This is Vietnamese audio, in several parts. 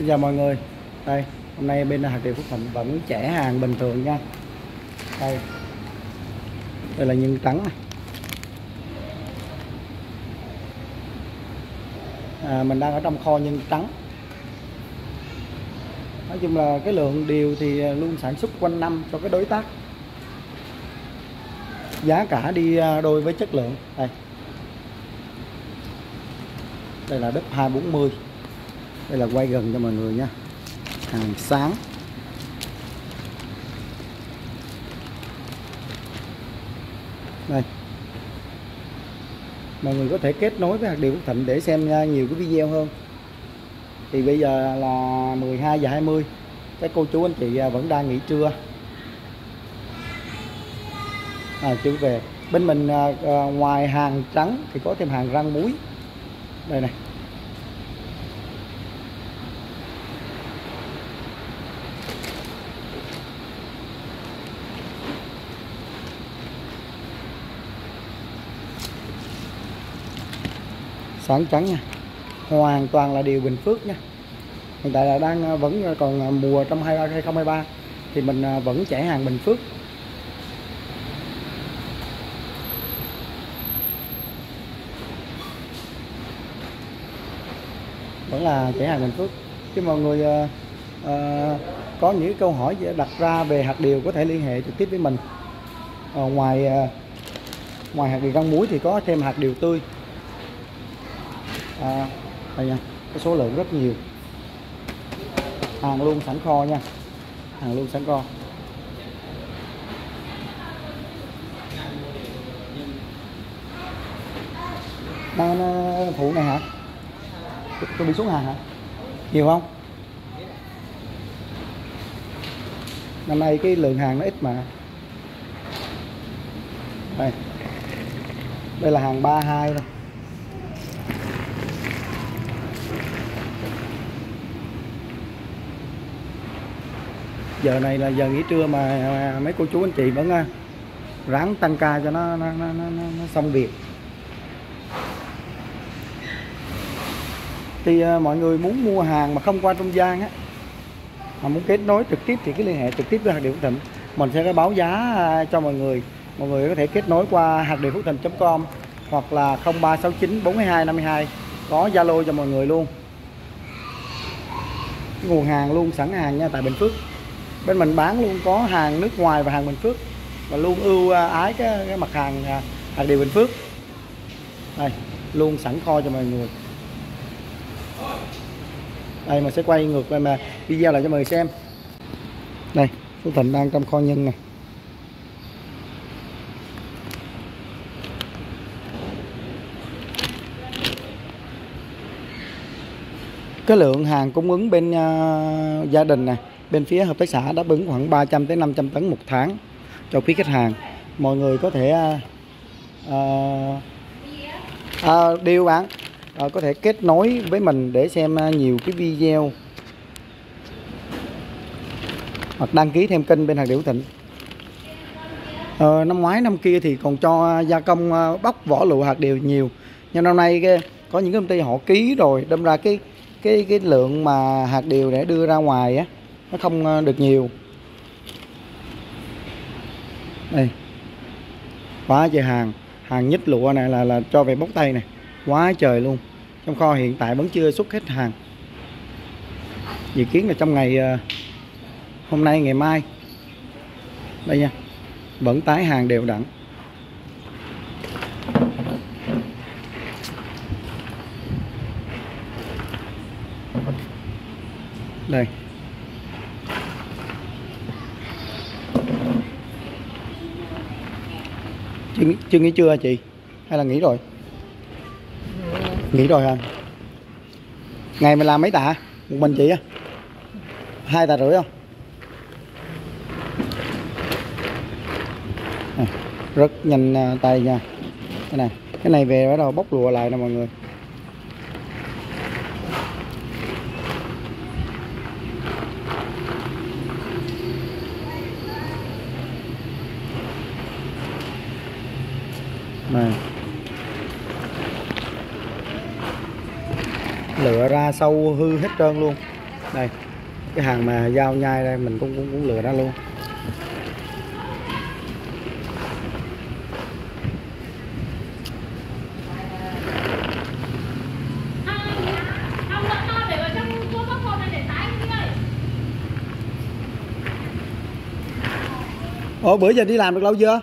Xin chào mọi người. Đây hôm nay bên hạt điều Phúc Thịnh vẫn trẻ hàng bình thường nha. Đây. Đây là nhân trắng. Này à, Mình đang ở trong kho nhân trắng. Nói chung là cái lượng điều thì luôn sản xuất quanh năm cho cái đối tác. Giá cả đi à, đôi với chất lượng. Đây. Đây là đất 240 đây là quay gần cho mọi người nha. Hàng sáng. Đây. Mọi người có thể kết nối với hạt điều Phúc Thịnh để xem à, nhiều cái video hơn. Thì bây giờ là 12 giờ 20 các cô chú anh chị à, vẫn đang nghỉ trưa. À, chưa về. Bên mình à, à, ngoài hàng trắng thì có thêm hàng rang muối. Đây này. Sáng trắng nha. Hoàn toàn là điều Bình Phước nha. Hiện tại là đang à, vẫn à, còn à, mùa trong 2023 thì mình vẫn chảy hàng Bình Phước. Vẫn là chảy hàng Bình Phước. Chứ mọi người à, có những câu hỏi đặt ra về hạt điều có thể liên hệ trực tiếp với mình. Ờ, à, ngoài ngoài hạt điều rang muối thì có thêm hạt điều tươi à, đây nha. Cái số lượng rất nhiều. Hàng luôn sẵn kho nha. Hàng luôn sẵn kho. Đang ờ, phụ này hả? Tôi bị xuống hàng hả? Nhiều không? Năm nay cái lượng hàng nó ít mà. Đây. Đây là hàng 32 thôi. Giờ này là giờ nghỉ trưa mà mấy cô chú anh chị vẫn à, ráng tăng ca cho nó nó, nó, nó, nó xong việc. Thì à, mọi người muốn mua hàng mà không qua trung gian á mà muốn kết nối trực tiếp thì cứ liên hệ trực tiếp với hạt điều phúc thịnh. Mình sẽ có báo giá à, cho mọi người. Mọi người có thể kết nối qua hạt điều phúc thịnh com hoặc là 0369 42 52 có zalo cho mọi người luôn. Nguồn hàng luôn sẵn hàng nha tại Bình Phước bên mình bán luôn có hàng nước ngoài và hàng Bình Phước. Và luôn ưu à, ái cái, cái mặt hàng à, hạt điều Bình Phước. Đây luôn sẵn kho cho mọi người. Đây mình sẽ quay ngược lại mà video lại cho mọi người xem. Đây Phú Thịnh đang trong kho nhân này. Cái lượng hàng cung ứng bên uh, gia đình này bên phía hợp tác xã đáp ứng khoảng 300 tới 500 tấn một tháng cho quý khách hàng. Mọi người có thể uh, uh, điều bạn uh, có thể kết nối với mình để xem nhiều cái video. Hoặc đăng ký thêm kênh bên hàng điểu thịnh. Uh, năm ngoái năm kia thì còn cho gia công bóc vỏ lụa hạt điều nhiều. Nhưng năm nay cái, có những công ty họ ký rồi đâm ra cái cái cái lượng mà hạt điều để đưa ra ngoài á nó không ờ, được nhiều. Đây. Quá trời hàng. Hàng nhích lụa này là là cho về bốc tay này quá trời luôn. Trong kho hiện tại vẫn chưa xuất hết hàng. Dự kiến là trong ngày ờ, hôm nay, ngày mai. Đây nha. Vẫn tái hàng đều đặn. Đây. Chưa, chưa nghỉ chưa chị? Hay là nghỉ rồi? Nghỉ rồi hả? Ngày mình làm mấy tạ? Một mình chị á? Hai tạ rưỡi không? À, rất nhanh à, tay nha. Cái này cái này về bắt đầu bóc lùa lại nè mọi người. Này. Lựa ra sâu hư hết trơn luôn. Đây cái hàng mà dao nhai đây mình cũng cũng, cũng lựa ra luôn. Ủa bữa giờ đi làm được lâu chưa?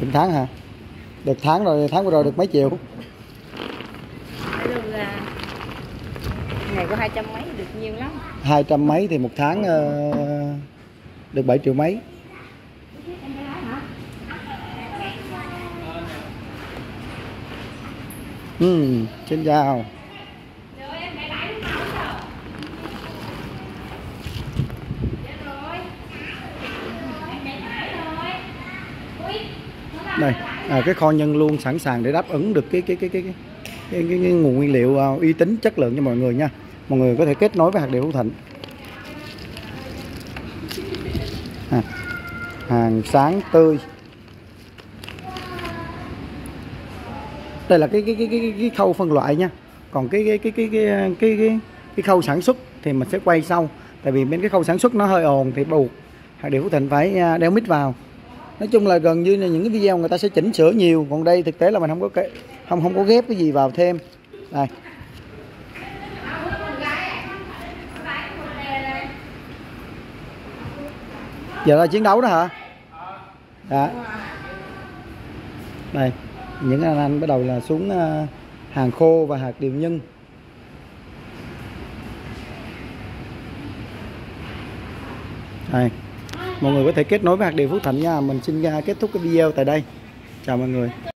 Được tháng hả? Được tháng rồi tháng vừa rồi được mấy triệu? Được là ngày có hai trăm mấy được nhiều lắm. Hai trăm mấy thì một tháng ờ, được 7 triệu mấy. Ừ xin chào rồi em phải lái lúc nào giờ Dạ rồi em phải lái rồi ui nó làm đây à, cái kho nhân luôn sẵn sàng để đáp ứng được cái cái cái cái cái, cái, cái, cái nguồn nguyên liệu uh, uy tín chất lượng cho mọi người nha mọi người có thể kết nối với hạt điều Phú Thịnh à, hàng sáng tươi đây là cái cái cái cái, cái khâu phân loại nha còn cái cái cái cái cái cái cái, cái khâu sản xuất thì mình sẽ quay sau tại vì bên cái khâu sản xuất nó hơi ồn thì buộc hạt điều Phú Thịnh phải đeo mic vào nói chung là gần như là những cái video người ta sẽ chỉnh sửa nhiều. Còn đây thực tế là mình không có cái không không có ghép cái gì vào thêm. Đây. Giờ là chiến đấu đó hả? Đó đây, những anh anh bắt đầu là xuống ờ, hàng khô và hạt điều nhân. Đây mọi người có thể kết nối với hạt điều Phú Thịnh nha. Mình xin kết thúc cái video tại đây. Chào mọi người.